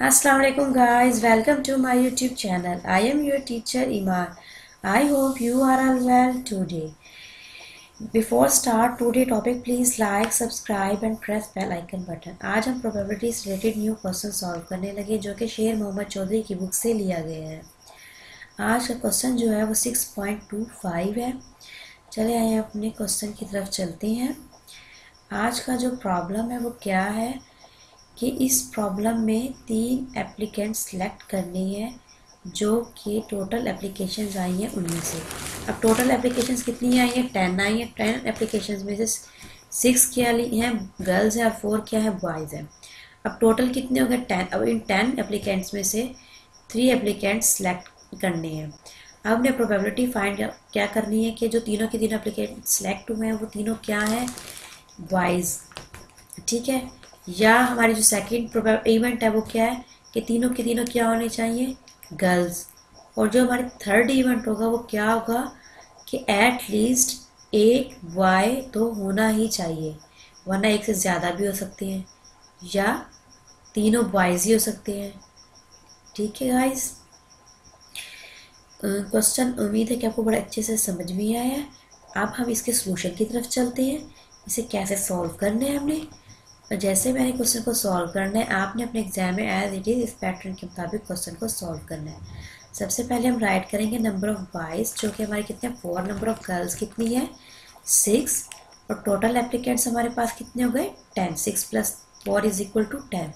Assalamu alaikum guys welcome to my youtube channel I am your teacher Iman I hope you are all well today before start today topic please like subscribe and press bell icon button आज हम probability से related new question solve करने लगे जो कि शेर मोहम्मद चौधरी की book से लिया गया है आज का क्वेश्चन जो है वो 6.25 है चले आए अपने क्वेश्चन की तरफ़ चलते हैं आज का जो प्रॉब्लम है वो क्या है कि इस प्रॉब्लम में तीन एप्लीकेंट सेलेक्ट करनी है, जो कि टोटल एप्लीकेशंस आई हैं उनमें से। अब टोटल एप्लीकेशंस कितनी आई हैं? टेन आई हैं। टेन एप्लीकेशंस में से सिक्स क्या हैं। गर्ल्स हैं और फोर क्या है। बॉयज़ हैं। अब टोटल कितने हो गए? टेन अब इन टेन एप्लीकेंट्स में से थ्री एप्लीकेंट्स सेलेक्ट करने हैं। अब हमने प्रोबेबिलिटी फाइंड क्या करनी है कि जो तीनों के तीनों एप्लीकेंट सेलेक्ट हुए हैं, वो तीनों क्या हैं? बॉयज़ ठीक है? या हमारी जो सेकंड इवेंट है वो क्या है कि तीनों के तीनों क्या होने चाहिए? गर्ल्स और जो हमारी थर्ड इवेंट होगा वो क्या होगा कि एट लीस्ट एक वाई तो होना ही चाहिए। वरना एक से ज़्यादा भी हो सकते हैं या तीनों बॉयज़ ही हो सकते हैं। ठीक है गाइस क्वेश्चन उम्मीद है कि आपको बड़े अच्छे से समझ में आया है। अब हम इसके सोल्यूशन की तरफ़ चलते हैं। इसे कैसे सॉल्व करने हैं हमने? और जैसे मैंने क्वेश्चन को सॉल्व करना है, आपने अपने एग्ज़ाम में एज इट इज़ इस पैटर्न के मुताबिक क्वेश्चन को सॉल्व करना है। सबसे पहले हम राइट करेंगे नंबर ऑफ़ बॉयज़ जो कि हमारे कितने फोर नंबर ऑफ़ गर्ल्स कितनी है? सिक्स और टोटल एप्लीकेंट्स हमारे पास कितने हो गए? Ten six plus four is equal to ten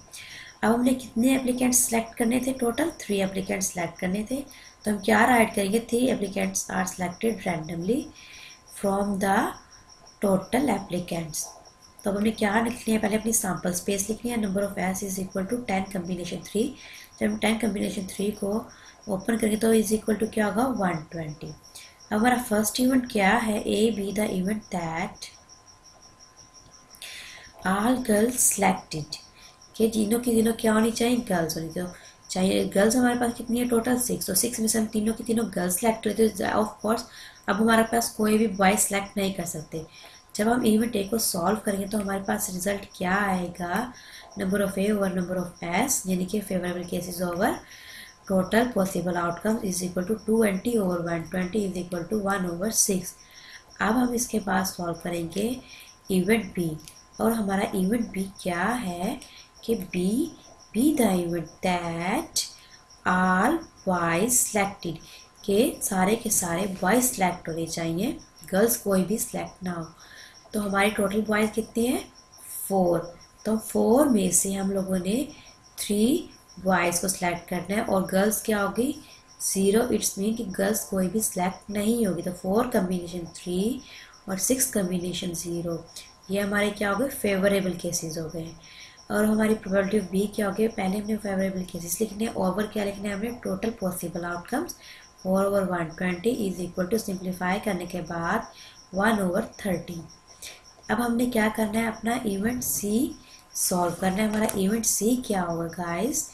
अब हमने कितने एप्लीकेंट्स सेलेक्ट करने थे टोटल थ्री एप्लीकेंट्स सेलेक्ट करने थे। तो हम क्या राइट करेंगे? Three applicants are selected randomly from the total applicants तो अब हमने क्या लिखनी है? पहले अपनी सैंपल स्पेस लिखनी है। Number of S is equal to ten combination three जब हम टेन कम्बिनेशन थ्री को ओपन करेंगे तो इज़ इक्वल टू क्या होगा? वन ट्वेंटी अब हमारा फ़र्स्ट इवेंट क्या है? A B the event that all girls selected कि तीनों की तीनों क्या होनी चाहिए? गर्ल्स होनी चाहिए। चाहिए गर्ल्स हमारे पास कितनी है? टोटल सिक्स तो सिक्स में से हम तीनों की तीनों गर्ल्स सेलेक्ट हुए थे। ऑफ़ कोर्स अब हमारे पास कोई भी बॉय सेलेक्ट नहीं कर सकते। जब हम इवेंट ए को सॉल्व करेंगे तो हमारे पास रिज़ल्ट क्या आएगा? Number of A over number of S यानी कि favourable cases over total possible outcome is equal to to twenty over one twenty is equal to one over six अब हम इसके बाद सॉल्व करेंगे इवेंट बी और हमारा इवेंट बी क्या है? कि B B the event that all boys selected के सारे के सारे बॉयज़ सेलेक्ट होने चाहिए। गर्ल्स कोई भी सिलेक्ट ना हो। तो हमारे टोटल बॉयज़ कितने हैं? फोर तो फोर में से हम लोगों ने थ्री बॉयज़ को सिलेक्ट करना है और गर्ल्स क्या होगी? ज़ीरो इट्स मीन कि गर्ल्स कोई भी सिलेक्ट नहीं होगी। तो फोर कम्बिनेशन थ्री और सिक्स कम्बिनेशन ज़ीरो ये हमारे क्या हो गए? फेवरेबल केसेस हो गए। और हमारी प्रोबेबिलिटी ऑफ़ बी क्या हो गई? पहले हमने फेवरेबल केसेस लिखने हैं। ओवर क्या लिखने हैं हमने? Total possible outcomes four over one twenty is equal to simplify करने के बाद वन ओवर थर्टी अब हमने क्या करना है? अपना इवेंट सी सॉल्व करना है। हमारा इवेंट सी क्या होगा गाइस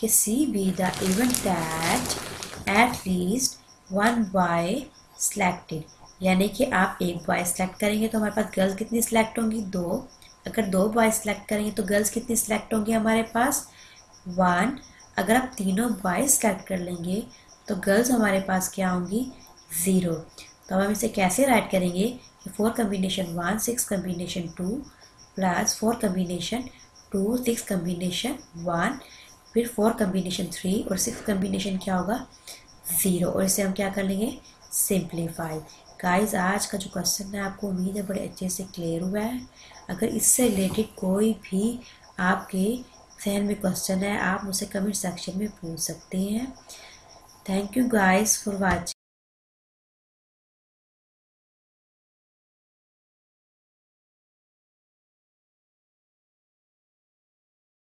कि C B the event that at least one boy selected यानी कि आप एक बॉय सेलेक्ट करेंगे तो हमारे पास गर्ल्स कितनी सेलेक्ट होंगी? दो। अगर दो बॉय सेलेक्ट करेंगे तो गर्ल्स कितनी सेलेक्ट होंगी हमारे पास? वन अगर आप तीनों बॉय सेलेक्ट कर लेंगे तो गर्ल्स हमारे पास क्या होंगी? ज़ीरो तो हम इसे कैसे राइट करेंगे कि four combination one six combination two plus four combination two six combination one फिर फोर कम्बिनेशन थ्री और सिक्स कम्बिनेशन क्या होगा? ज़ीरो और इसे हम क्या कर लेंगे? सिंप्लीफाई गाइस आज का जो क्वेश्चन है, आपको उम्मीद है बड़े अच्छे से क्लियर हुआ है। अगर इससे रिलेटेड कोई भी आपके जहन में क्वेश्चन है, आप मुझसे कमेंट सेक्शन में पूछ सकते हैं। Thank you guys for watching